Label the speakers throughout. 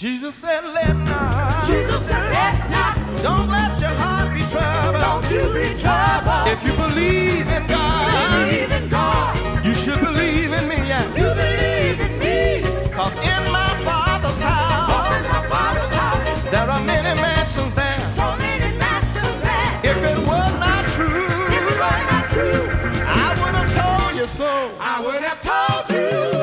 Speaker 1: Jesus said, let not.
Speaker 2: Jesus said, let not.
Speaker 1: Don't let your heart be troubled.
Speaker 2: Don't you be troubled.
Speaker 1: If you believe in God,
Speaker 2: Believe in God.
Speaker 1: you should believe in me. Yeah.
Speaker 2: You believe in me.
Speaker 1: Cause in my Father's
Speaker 2: In
Speaker 1: house,
Speaker 2: my Father's house,
Speaker 1: there are many mansions there.
Speaker 2: so many mansions there.
Speaker 1: If it was not
Speaker 2: If it were not true,
Speaker 1: I would have told you so.
Speaker 2: I would have told you.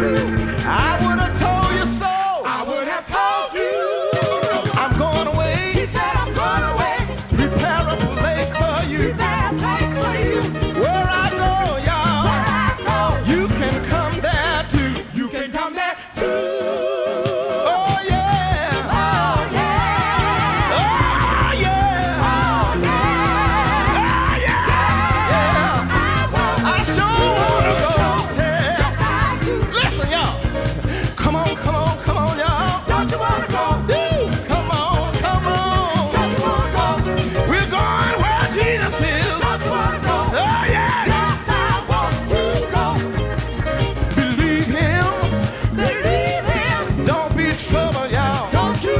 Speaker 2: Woo!